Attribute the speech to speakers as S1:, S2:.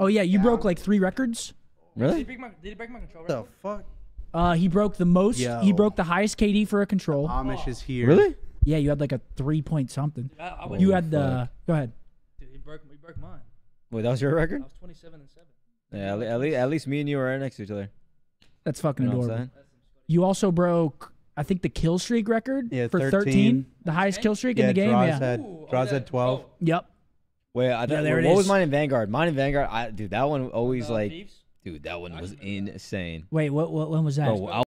S1: Oh yeah, you broke like three records.
S2: Did he
S3: Really?
S2: break my, did he break my controller?
S4: the fuck?
S1: Uh, he broke the most. He broke the highest KD for a control.
S4: Amish is here.
S3: Really?
S1: Yeah, you had like a three point something.
S2: I, I
S1: You had the. Go ahead.
S2: Dude, he broke, he broke mine.
S3: Wait, that was your record?
S2: I was 27 and 7.
S3: Yeah, at, at, least, at least me and you were right next to each other.
S1: That's fucking
S3: You know
S1: adorable. You also broke, I think, the kill streak record
S4: Yeah,
S1: for 13.
S4: 13.
S1: the highest kill streak
S4: Yeah,
S1: in the game.
S4: Draws
S1: Yeah.
S4: had
S2: Ooh,
S4: draws
S2: oh,
S4: had 12.
S2: oh,
S1: Yep.
S3: Wait, I don't,
S1: there it
S3: what was
S1: is.
S3: mine in Vanguard? Mine in Vanguard, I, dude, that one always
S2: uh,
S3: like,
S2: Thieves?
S3: dude, that one was insane.
S1: Wait, what? What? When was that?
S3: Bro, I,